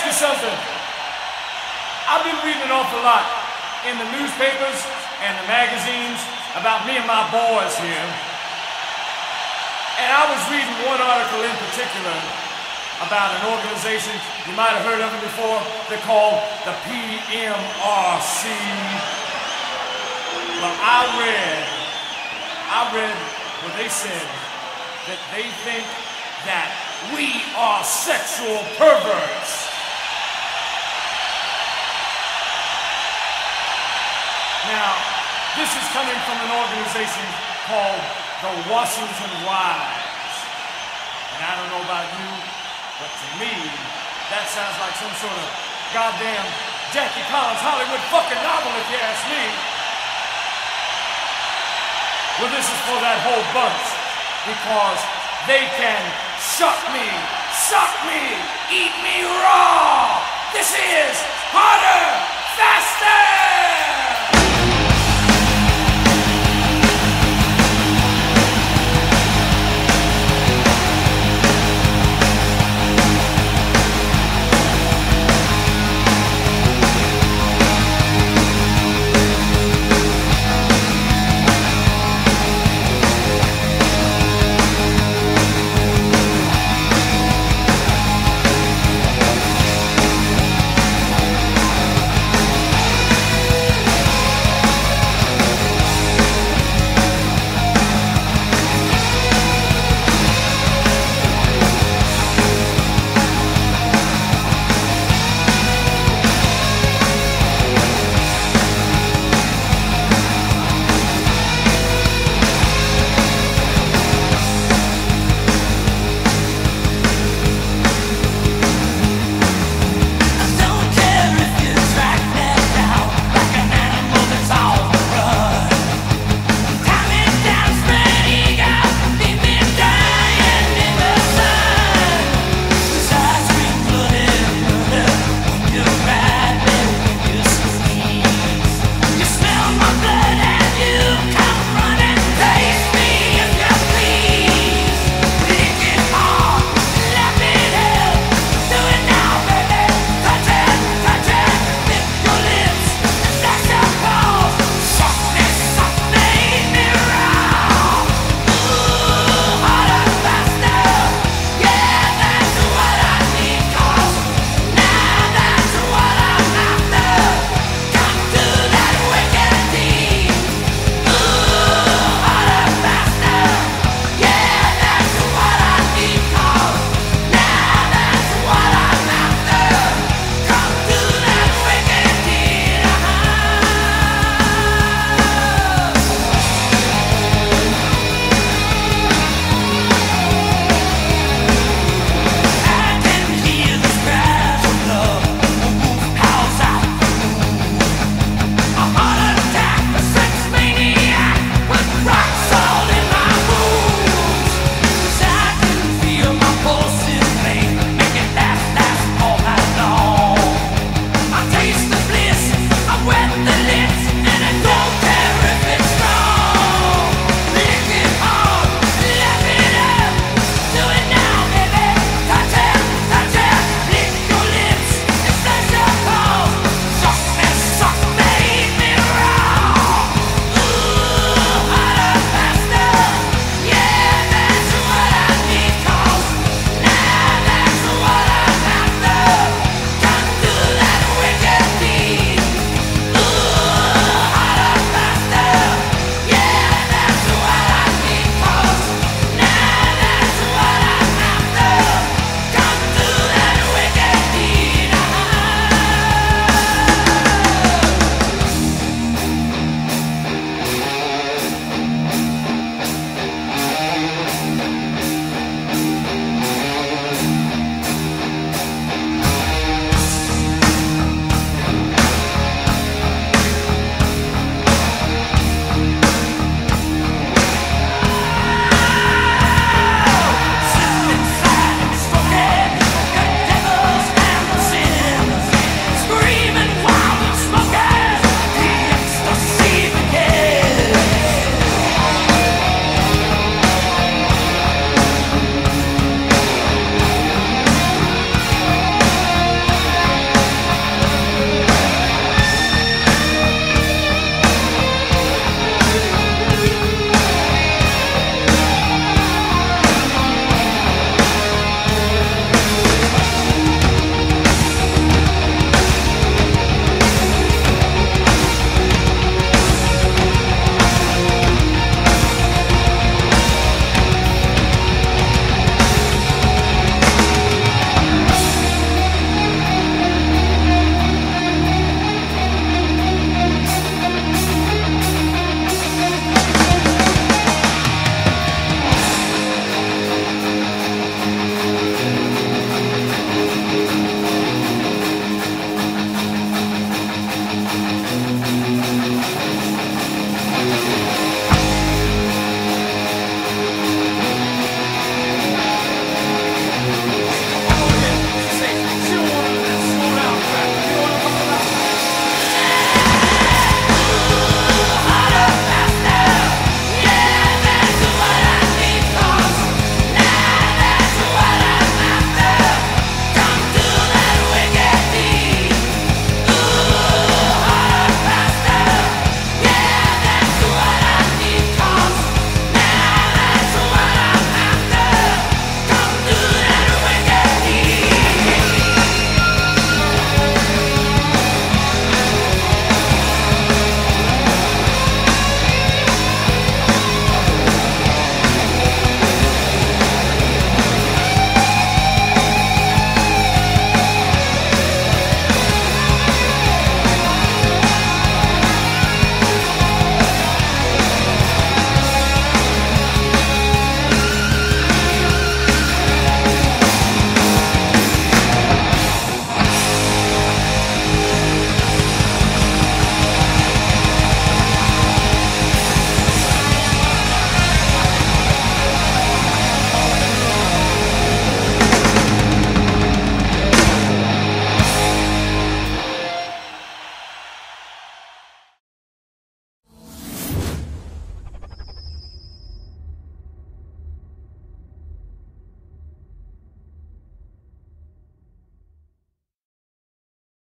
ask you something. I've been reading an awful lot in the newspapers and the magazines about me and my boys here. And I was reading one article in particular about an organization, you might have heard of it before, they're called the PMRC. Well, I read, I read what they said, that they think that we are sexual perverts. Now, this is coming from an organization called the Washington Wives. And I don't know about you, but to me, that sounds like some sort of goddamn Jackie Collins Hollywood fucking novel, if you ask me. Well, this is for that whole bunch because they can suck me, suck me, eat me raw. This is harder